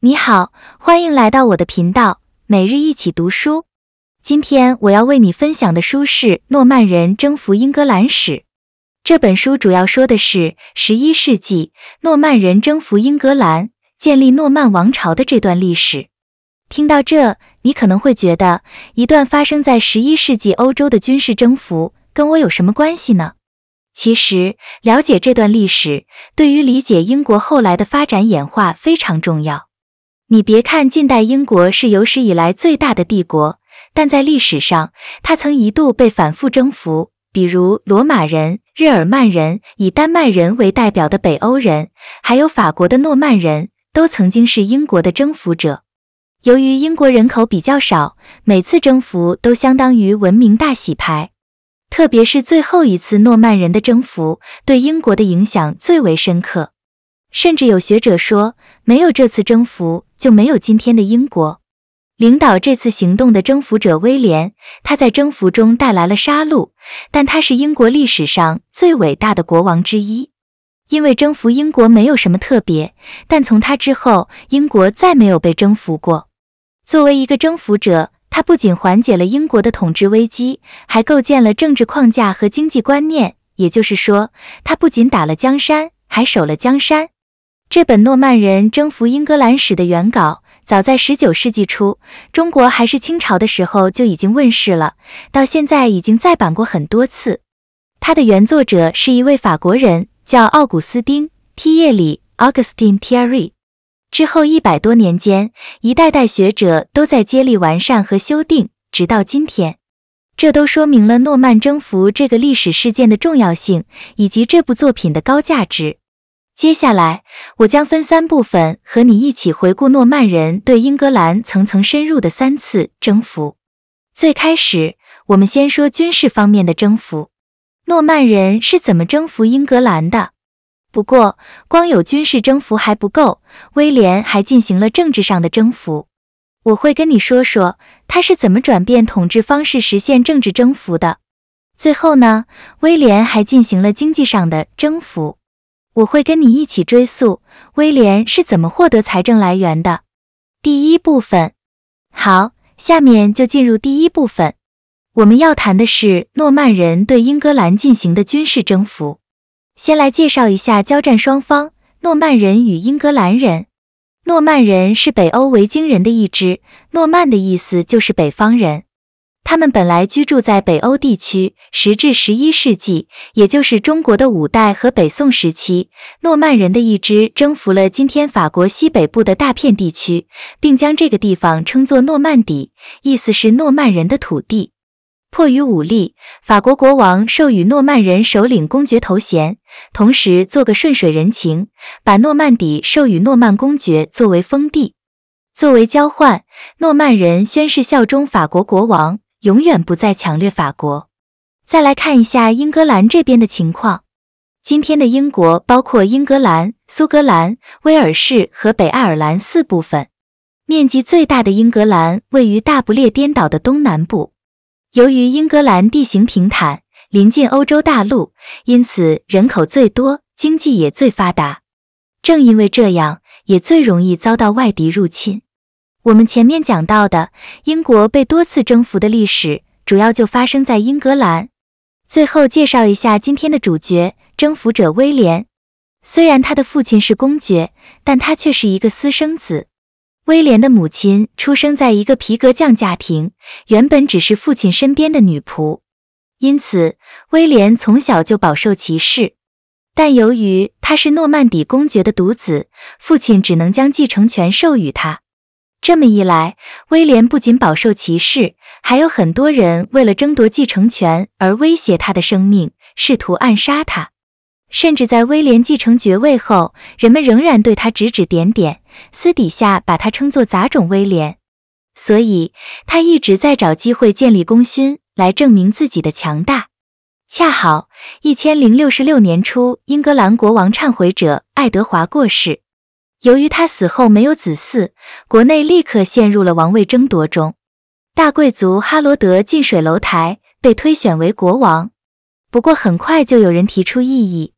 你好，欢迎来到我的频道，每日一起读书。今天我要为你分享的书是《诺曼人征服英格兰史》。这本书主要说的是十一世纪诺曼人征服英格兰、建立诺曼王朝的这段历史。听到这，你可能会觉得，一段发生在十一世纪欧洲的军事征服跟我有什么关系呢？其实，了解这段历史，对于理解英国后来的发展演化非常重要。你别看近代英国是有史以来最大的帝国，但在历史上，它曾一度被反复征服。比如罗马人、日耳曼人，以丹麦人为代表的北欧人，还有法国的诺曼人都曾经是英国的征服者。由于英国人口比较少，每次征服都相当于文明大洗牌。特别是最后一次诺曼人的征服，对英国的影响最为深刻。甚至有学者说，没有这次征服。就没有今天的英国。领导这次行动的征服者威廉，他在征服中带来了杀戮，但他是英国历史上最伟大的国王之一。因为征服英国没有什么特别，但从他之后，英国再没有被征服过。作为一个征服者，他不仅缓解了英国的统治危机，还构建了政治框架和经济观念。也就是说，他不仅打了江山，还守了江山。这本诺曼人征服英格兰史的原稿，早在十九世纪初，中国还是清朝的时候就已经问世了，到现在已经再版过很多次。它的原作者是一位法国人，叫奥古斯丁·提耶里 （Augustin Thierry）。之后一百多年间，一代代学者都在接力完善和修订，直到今天。这都说明了诺曼征服这个历史事件的重要性，以及这部作品的高价值。接下来，我将分三部分和你一起回顾诺曼人对英格兰层层深入的三次征服。最开始，我们先说军事方面的征服。诺曼人是怎么征服英格兰的？不过，光有军事征服还不够，威廉还进行了政治上的征服。我会跟你说说他是怎么转变统治方式实现政治征服的。最后呢，威廉还进行了经济上的征服。我会跟你一起追溯威廉是怎么获得财政来源的。第一部分，好，下面就进入第一部分。我们要谈的是诺曼人对英格兰进行的军事征服。先来介绍一下交战双方：诺曼人与英格兰人。诺曼人是北欧维京人的一支，诺曼的意思就是北方人。他们本来居住在北欧地区，十至十一世纪，也就是中国的五代和北宋时期，诺曼人的一支征服了今天法国西北部的大片地区，并将这个地方称作诺曼底，意思是诺曼人的土地。迫于武力，法国国王授予诺曼人首领公爵头衔，同时做个顺水人情，把诺曼底授予诺曼公爵作为封地。作为交换，诺曼人宣誓效忠法国国王。永远不再抢掠法国。再来看一下英格兰这边的情况。今天的英国包括英格兰、苏格兰、威尔士和北爱尔兰四部分。面积最大的英格兰位于大不列颠岛的东南部。由于英格兰地形平坦，临近欧洲大陆，因此人口最多，经济也最发达。正因为这样，也最容易遭到外敌入侵。我们前面讲到的英国被多次征服的历史，主要就发生在英格兰。最后介绍一下今天的主角——征服者威廉。虽然他的父亲是公爵，但他却是一个私生子。威廉的母亲出生在一个皮革匠家庭，原本只是父亲身边的女仆，因此威廉从小就饱受歧视。但由于他是诺曼底公爵的独子，父亲只能将继承权授予他。这么一来，威廉不仅饱受歧视，还有很多人为了争夺继承权而威胁他的生命，试图暗杀他。甚至在威廉继承爵位后，人们仍然对他指指点点，私底下把他称作杂种威廉。所以，他一直在找机会建立功勋，来证明自己的强大。恰好，一千零六十六年初，英格兰国王忏悔者爱德华过世。由于他死后没有子嗣，国内立刻陷入了王位争夺中。大贵族哈罗德近水楼台，被推选为国王。不过很快就有人提出异议：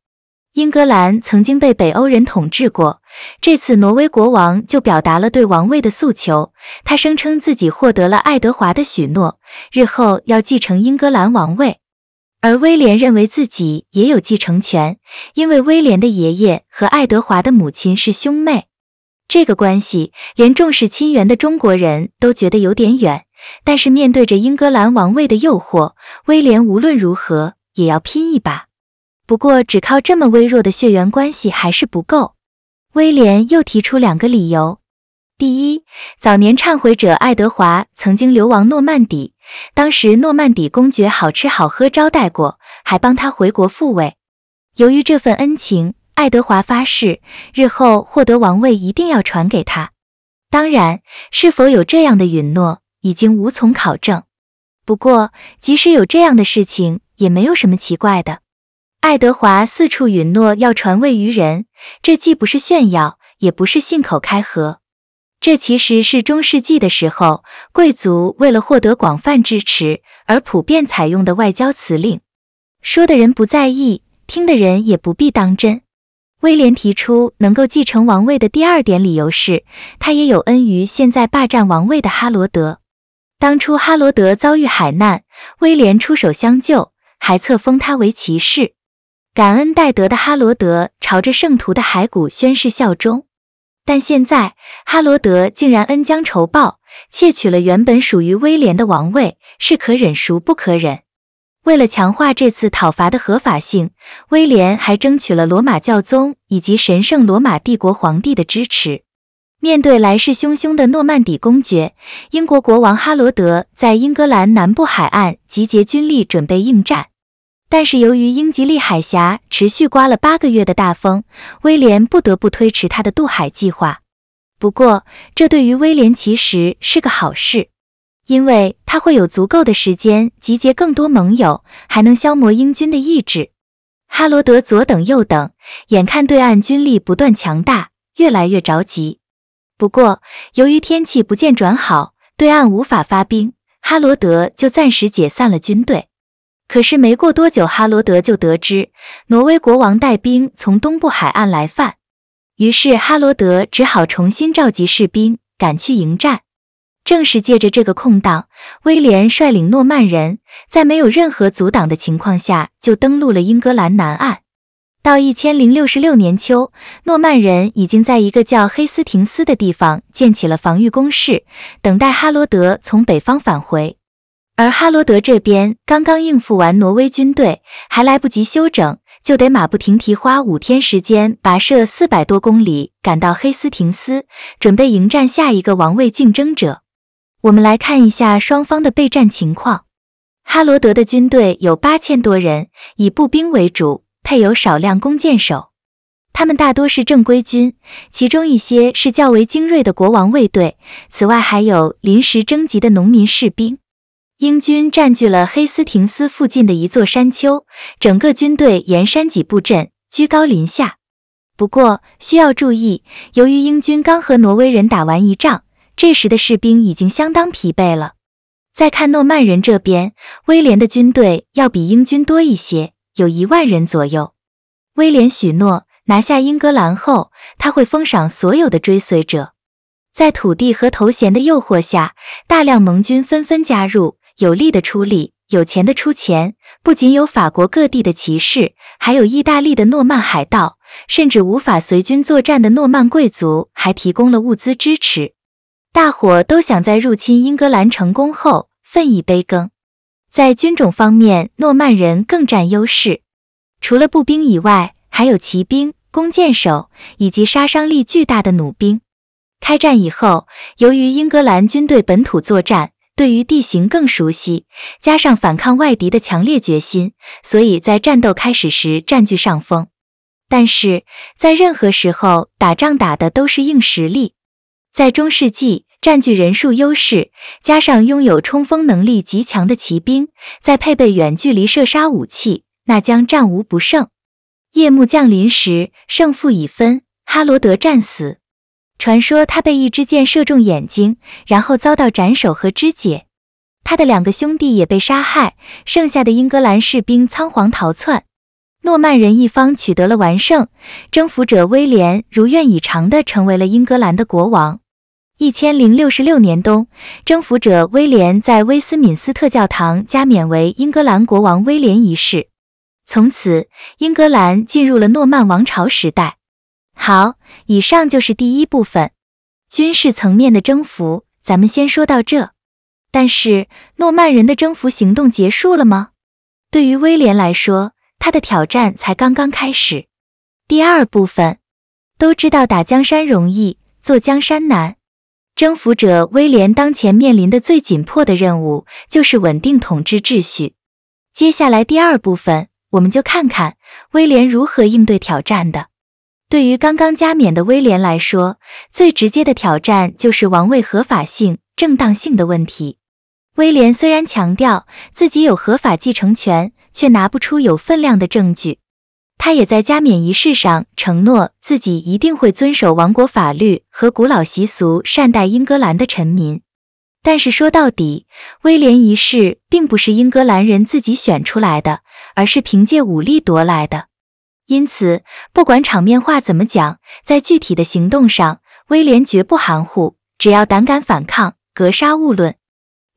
英格兰曾经被北欧人统治过，这次挪威国王就表达了对王位的诉求。他声称自己获得了爱德华的许诺，日后要继承英格兰王位。而威廉认为自己也有继承权，因为威廉的爷爷和爱德华的母亲是兄妹。这个关系连重视亲缘的中国人都觉得有点远。但是面对着英格兰王位的诱惑，威廉无论如何也要拼一把。不过，只靠这么微弱的血缘关系还是不够。威廉又提出两个理由：第一，早年忏悔者爱德华曾经流亡诺曼底，当时诺曼底公爵好吃好喝招待过，还帮他回国复位。由于这份恩情，爱德华发誓日后获得王位一定要传给他。当然，是否有这样的允诺，已经无从考证。不过，即使有这样的事情，也没有什么奇怪的。爱德华四处允诺要传位于人，这既不是炫耀，也不是信口开河。这其实是中世纪的时候，贵族为了获得广泛支持而普遍采用的外交辞令。说的人不在意，听的人也不必当真。威廉提出能够继承王位的第二点理由是，他也有恩于现在霸占王位的哈罗德。当初哈罗德遭遇海难，威廉出手相救，还册封他为骑士。感恩戴德的哈罗德朝着圣徒的骸骨宣誓效忠，但现在哈罗德竟然恩将仇报，窃取了原本属于威廉的王位，是可忍孰不可忍。为了强化这次讨伐的合法性，威廉还争取了罗马教宗以及神圣罗马帝国皇帝的支持。面对来势汹汹的诺曼底公爵，英国国王哈罗德在英格兰南部海岸集结军力，准备应战。但是由于英吉利海峡持续刮了八个月的大风，威廉不得不推迟他的渡海计划。不过，这对于威廉其实是个好事，因为他会有足够的时间集结更多盟友，还能消磨英军的意志。哈罗德左等右等，眼看对岸军力不断强大，越来越着急。不过，由于天气不见转好，对岸无法发兵，哈罗德就暂时解散了军队。可是没过多久，哈罗德就得知挪威国王带兵从东部海岸来犯，于是哈罗德只好重新召集士兵赶去迎战。正是借着这个空档，威廉率领诺曼人在没有任何阻挡的情况下就登陆了英格兰南岸。到一千零六十六年秋，诺曼人已经在一个叫黑斯廷斯的地方建起了防御工事，等待哈罗德从北方返回。而哈罗德这边刚刚应付完挪威军队，还来不及休整，就得马不停蹄花五天时间跋涉四百多公里赶到黑斯廷斯，准备迎战下一个王位竞争者。我们来看一下双方的备战情况。哈罗德的军队有八千多人，以步兵为主，配有少量弓箭手，他们大多是正规军，其中一些是较为精锐的国王卫队，此外还有临时征集的农民士兵。英军占据了黑斯廷斯附近的一座山丘，整个军队沿山脊布阵，居高临下。不过需要注意，由于英军刚和挪威人打完一仗，这时的士兵已经相当疲惫了。再看诺曼人这边，威廉的军队要比英军多一些，有一万人左右。威廉许诺拿下英格兰后，他会封赏所有的追随者。在土地和头衔的诱惑下，大量盟军纷纷加入。有力的出力，有钱的出钱，不仅有法国各地的骑士，还有意大利的诺曼海盗，甚至无法随军作战的诺曼贵族还提供了物资支持。大伙都想在入侵英格兰成功后分一杯羹。在军种方面，诺曼人更占优势，除了步兵以外，还有骑兵、弓箭手以及杀伤力巨大的弩兵。开战以后，由于英格兰军队本土作战。对于地形更熟悉，加上反抗外敌的强烈决心，所以在战斗开始时占据上风。但是在任何时候打仗打的都是硬实力，在中世纪占据人数优势，加上拥有冲锋能力极强的骑兵，再配备远距离射杀武器，那将战无不胜。夜幕降临时，胜负已分，哈罗德战死。传说他被一支箭射中眼睛，然后遭到斩首和肢解。他的两个兄弟也被杀害，剩下的英格兰士兵仓皇逃窜。诺曼人一方取得了完胜，征服者威廉如愿以偿地成为了英格兰的国王。一千零六十六年冬，征服者威廉在威斯敏斯特教堂加冕为英格兰国王威廉一世，从此英格兰进入了诺曼王朝时代。好，以上就是第一部分，军事层面的征服，咱们先说到这。但是，诺曼人的征服行动结束了吗？对于威廉来说，他的挑战才刚刚开始。第二部分，都知道打江山容易，坐江山难。征服者威廉当前面临的最紧迫的任务就是稳定统治秩序。接下来第二部分，我们就看看威廉如何应对挑战的。对于刚刚加冕的威廉来说，最直接的挑战就是王位合法性、正当性的问题。威廉虽然强调自己有合法继承权，却拿不出有分量的证据。他也在加冕仪式上承诺自己一定会遵守王国法律和古老习俗，善待英格兰的臣民。但是说到底，威廉一世并不是英格兰人自己选出来的，而是凭借武力夺来的。因此，不管场面话怎么讲，在具体的行动上，威廉绝不含糊，只要胆敢反抗，格杀勿论。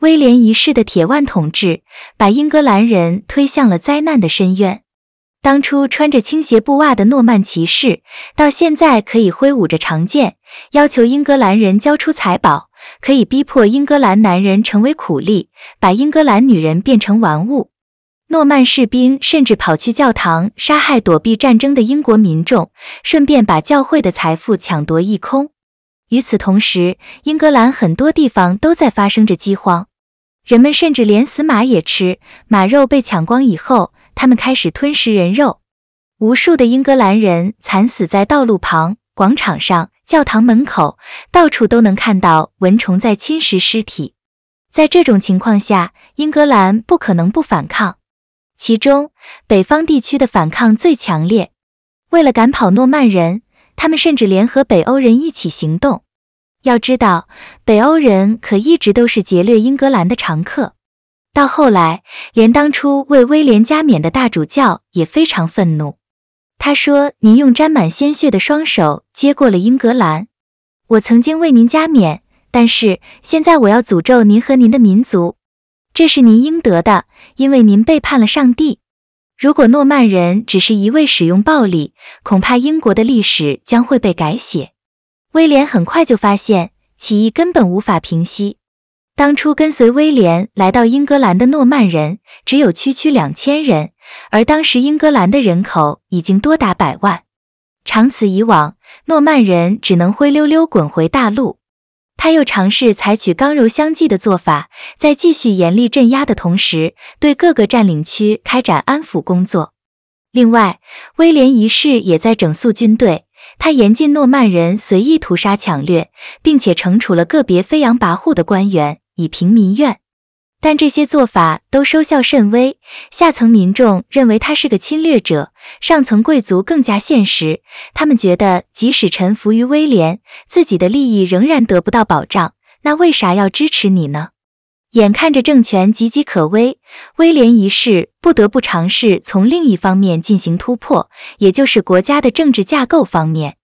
威廉一世的铁腕统治，把英格兰人推向了灾难的深渊。当初穿着倾斜布袜的诺曼骑士，到现在可以挥舞着长剑，要求英格兰人交出财宝，可以逼迫英格兰男人成为苦力，把英格兰女人变成玩物。诺曼士兵甚至跑去教堂杀害躲避战争的英国民众，顺便把教会的财富抢夺一空。与此同时，英格兰很多地方都在发生着饥荒。人们甚至连死马也吃，马肉被抢光以后，他们开始吞食人肉。无数的英格兰人惨死在道路旁、广场上、教堂门口，到处都能看到蚊虫在侵蚀尸体。在这种情况下，英格兰不可能不反抗。其中，北方地区的反抗最强烈。为了赶跑诺曼人，他们甚至联合北欧人一起行动。要知道，北欧人可一直都是劫掠英格兰的常客。到后来，连当初为威廉加冕的大主教也非常愤怒。他说：“您用沾满鲜血的双手接过了英格兰，我曾经为您加冕，但是现在我要诅咒您和您的民族。这是您应得的，因为您背叛了上帝。如果诺曼人只是一味使用暴力，恐怕英国的历史将会被改写。”威廉很快就发现起义根本无法平息。当初跟随威廉来到英格兰的诺曼人只有区区两千人，而当时英格兰的人口已经多达百万。长此以往，诺曼人只能灰溜溜滚回大陆。他又尝试采取刚柔相济的做法，在继续严厉镇压的同时，对各个占领区开展安抚工作。另外，威廉一世也在整肃军队。他严禁诺曼人随意屠杀抢掠，并且惩处了个别飞扬跋扈的官员，以平民怨。但这些做法都收效甚微，下层民众认为他是个侵略者，上层贵族更加现实，他们觉得即使臣服于威廉，自己的利益仍然得不到保障，那为啥要支持你呢？眼看着政权岌岌可危，威廉一世不得不尝试从另一方面进行突破，也就是国家的政治架构方面。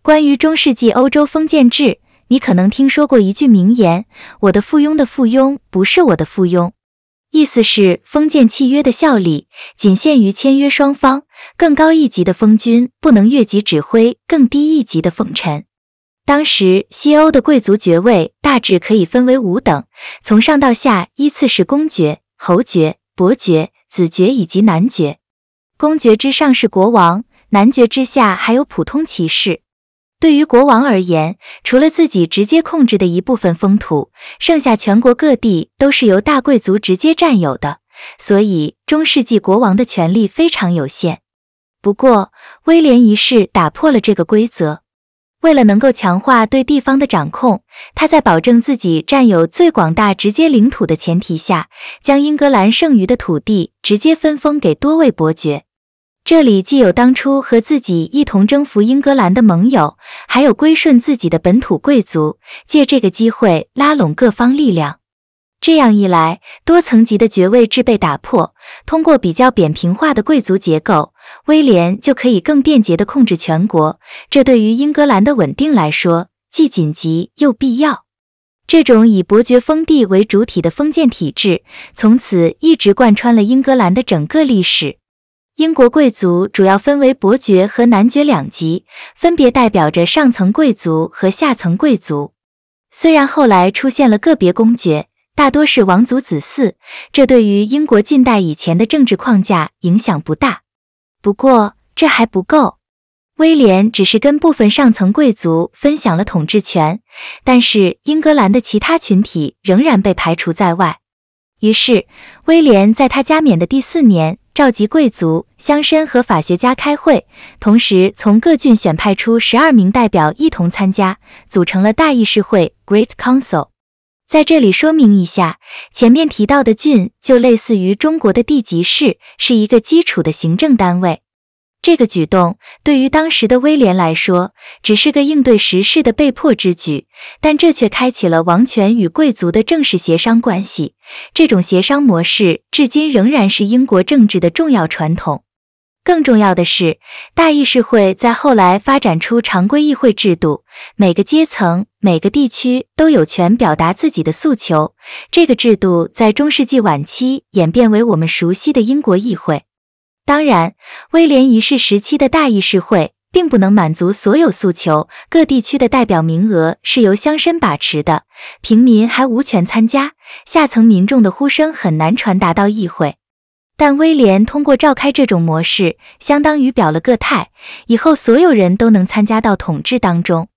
关于中世纪欧洲封建制，你可能听说过一句名言：“我的附庸的附庸不是我的附庸。”意思是封建契约的效力仅限于签约双方，更高一级的封君不能越级指挥更低一级的封臣。当时西欧的贵族爵位大致可以分为五等，从上到下依次是公爵、侯爵、伯爵、子爵以及男爵。公爵之上是国王，男爵之下还有普通骑士。对于国王而言，除了自己直接控制的一部分封土，剩下全国各地都是由大贵族直接占有的，所以中世纪国王的权力非常有限。不过，威廉一世打破了这个规则。为了能够强化对地方的掌控，他在保证自己占有最广大直接领土的前提下，将英格兰剩余的土地直接分封给多位伯爵。这里既有当初和自己一同征服英格兰的盟友，还有归顺自己的本土贵族，借这个机会拉拢各方力量。这样一来，多层级的爵位制被打破，通过比较扁平化的贵族结构，威廉就可以更便捷地控制全国。这对于英格兰的稳定来说，既紧急又必要。这种以伯爵封地为主体的封建体制，从此一直贯穿了英格兰的整个历史。英国贵族主要分为伯爵和男爵两级，分别代表着上层贵族和下层贵族。虽然后来出现了个别公爵，大多是王族子嗣，这对于英国近代以前的政治框架影响不大。不过这还不够。威廉只是跟部分上层贵族分享了统治权，但是英格兰的其他群体仍然被排除在外。于是，威廉在他加冕的第四年，召集贵族、乡绅和法学家开会，同时从各郡选派出十二名代表一同参加，组成了大议事会 （Great Council）。在这里说明一下，前面提到的郡就类似于中国的地级市，是一个基础的行政单位。这个举动对于当时的威廉来说，只是个应对时事的被迫之举，但这却开启了王权与贵族的正式协商关系。这种协商模式至今仍然是英国政治的重要传统。更重要的是，大议事会在后来发展出常规议会制度，每个阶层、每个地区都有权表达自己的诉求。这个制度在中世纪晚期演变为我们熟悉的英国议会。当然，威廉一世时期的大议事会并不能满足所有诉求，各地区的代表名额是由乡绅把持的，平民还无权参加，下层民众的呼声很难传达到议会。但威廉通过召开这种模式，相当于表了个态，以后所有人都能参加到统治当中。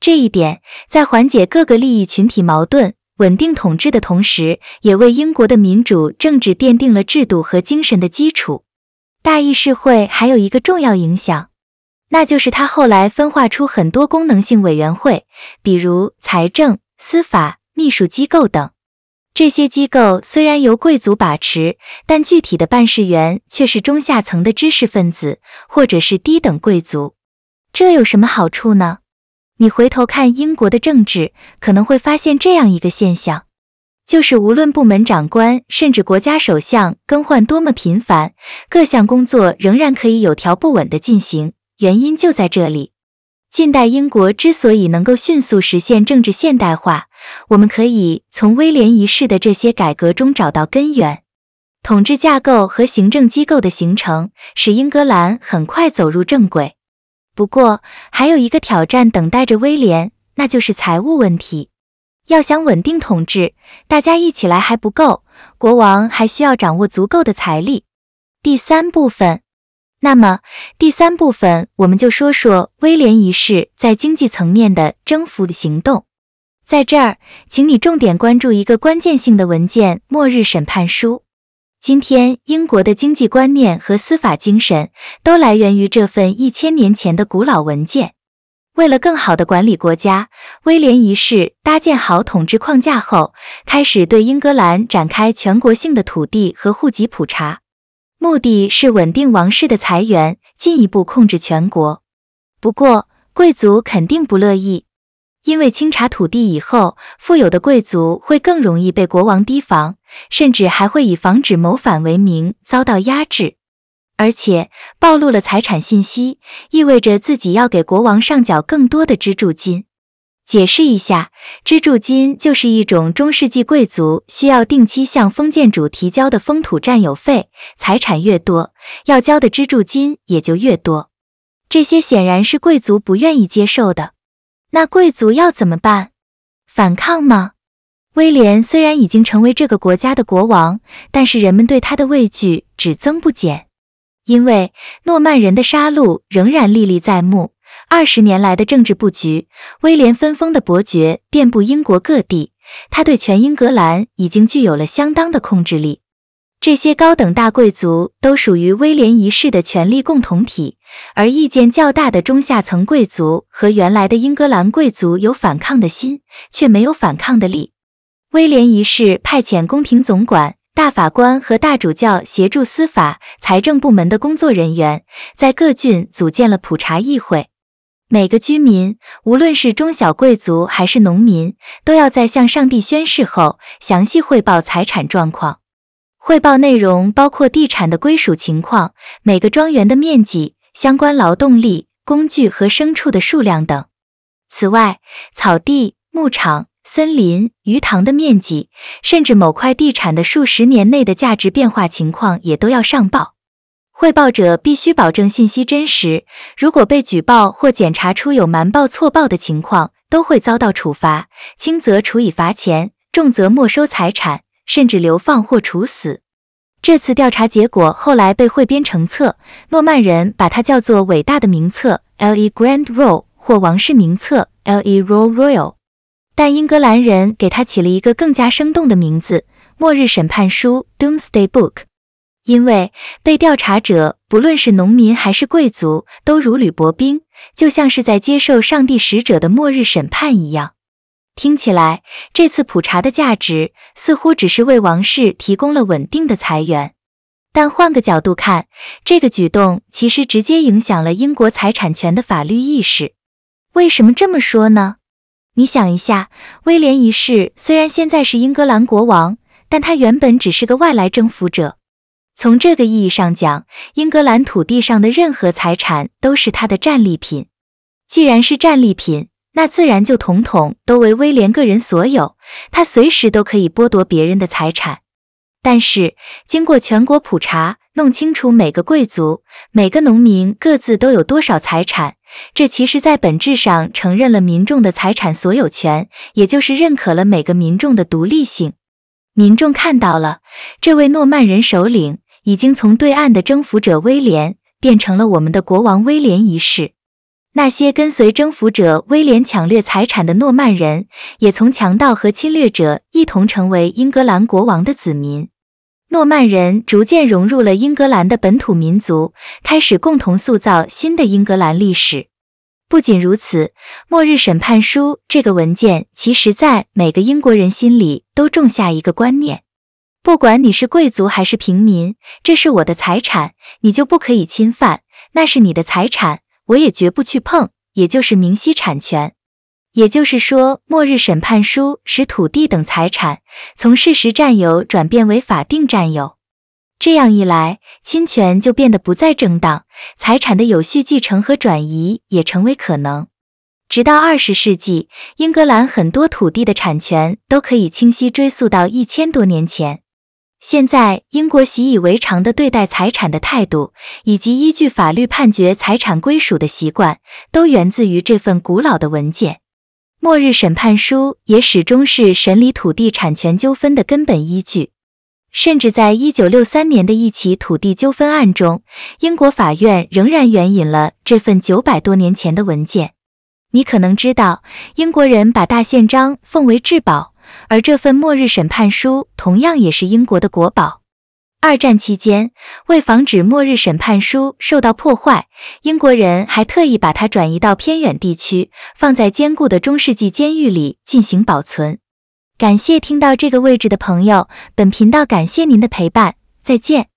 这一点在缓解各个利益群体矛盾、稳定统治的同时，也为英国的民主政治奠定了制度和精神的基础。大议事会还有一个重要影响，那就是它后来分化出很多功能性委员会，比如财政、司法、秘书机构等。这些机构虽然由贵族把持，但具体的办事员却是中下层的知识分子或者是低等贵族。这有什么好处呢？你回头看英国的政治，可能会发现这样一个现象。就是无论部门长官甚至国家首相更换多么频繁，各项工作仍然可以有条不紊地进行。原因就在这里。近代英国之所以能够迅速实现政治现代化，我们可以从威廉一世的这些改革中找到根源。统治架构和行政机构的形成，使英格兰很快走入正轨。不过，还有一个挑战等待着威廉，那就是财务问题。要想稳定统治，大家一起来还不够，国王还需要掌握足够的财力。第三部分，那么第三部分我们就说说威廉一世在经济层面的征服的行动。在这儿，请你重点关注一个关键性的文件《末日审判书》。今天，英国的经济观念和司法精神都来源于这份一千年前的古老文件。为了更好地管理国家，威廉一世搭建好统治框架后，开始对英格兰展开全国性的土地和户籍普查，目的是稳定王室的财源，进一步控制全国。不过，贵族肯定不乐意，因为清查土地以后，富有的贵族会更容易被国王提防，甚至还会以防止谋反为名遭到压制。而且暴露了财产信息，意味着自己要给国王上缴更多的支柱金。解释一下，支柱金就是一种中世纪贵族需要定期向封建主提交的封土占有费，财产越多，要交的支柱金也就越多。这些显然是贵族不愿意接受的。那贵族要怎么办？反抗吗？威廉虽然已经成为这个国家的国王，但是人们对他的畏惧只增不减。因为诺曼人的杀戮仍然历历在目，二十年来的政治布局，威廉分封的伯爵遍布英国各地，他对全英格兰已经具有了相当的控制力。这些高等大贵族都属于威廉一世的权力共同体，而意见较大的中下层贵族和原来的英格兰贵族有反抗的心，却没有反抗的力。威廉一世派遣宫廷总管。大法官和大主教协助司法、财政部门的工作人员，在各郡组建了普查议会。每个居民，无论是中小贵族还是农民，都要在向上帝宣誓后，详细汇报财产状况。汇报内容包括地产的归属情况、每个庄园的面积、相关劳动力、工具和牲畜的数量等。此外，草地、牧场、森林、鱼塘的面积，甚至某块地产的数十年内的价值变化情况也都要上报。汇报者必须保证信息真实，如果被举报或检查出有瞒报、错报的情况，都会遭到处罚，轻则处以罚钱，重则没收财产。甚至流放或处死。这次调查结果后来被汇编成册，诺曼人把它叫做“伟大的名册 ”（Le Grand Roll） 或“王室名册 ”（Le Roll Royal）。但英格兰人给它起了一个更加生动的名字——“末日审判书 ”（Doomsday Book），因为被调查者不论是农民还是贵族，都如履薄冰，就像是在接受上帝使者的末日审判一样。听起来，这次普查的价值似乎只是为王室提供了稳定的财源。但换个角度看，这个举动其实直接影响了英国财产权的法律意识。为什么这么说呢？你想一下，威廉一世虽然现在是英格兰国王，但他原本只是个外来征服者。从这个意义上讲，英格兰土地上的任何财产都是他的战利品。既然是战利品，那自然就统统都为威廉个人所有，他随时都可以剥夺别人的财产。但是经过全国普查，弄清楚每个贵族、每个农民各自都有多少财产，这其实在本质上承认了民众的财产所有权，也就是认可了每个民众的独立性。民众看到了，这位诺曼人首领已经从对岸的征服者威廉，变成了我们的国王威廉一世。那些跟随征服者威廉抢掠财产的诺曼人，也从强盗和侵略者一同成为英格兰国王的子民。诺曼人逐渐融入了英格兰的本土民族，开始共同塑造新的英格兰历史。不仅如此，《末日审判书》这个文件，其实在每个英国人心里都种下一个观念：不管你是贵族还是平民，这是我的财产，你就不可以侵犯。那是你的财产。我也绝不去碰，也就是明晰产权。也就是说，末日审判书使土地等财产从事实占有转变为法定占有。这样一来，侵权就变得不再正当，财产的有序继承和转移也成为可能。直到二十世纪，英格兰很多土地的产权都可以清晰追溯到一千多年前。现在，英国习以为常的对待财产的态度，以及依据法律判决财产归属的习惯，都源自于这份古老的文件。末日审判书也始终是审理土地产权纠纷的根本依据。甚至在一九六三年的一起土地纠纷案中，英国法院仍然援引了这份九百多年前的文件。你可能知道，英国人把大宪章奉为至宝。而这份末日审判书同样也是英国的国宝。二战期间，为防止末日审判书受到破坏，英国人还特意把它转移到偏远地区，放在坚固的中世纪监狱里进行保存。感谢听到这个位置的朋友，本频道感谢您的陪伴，再见。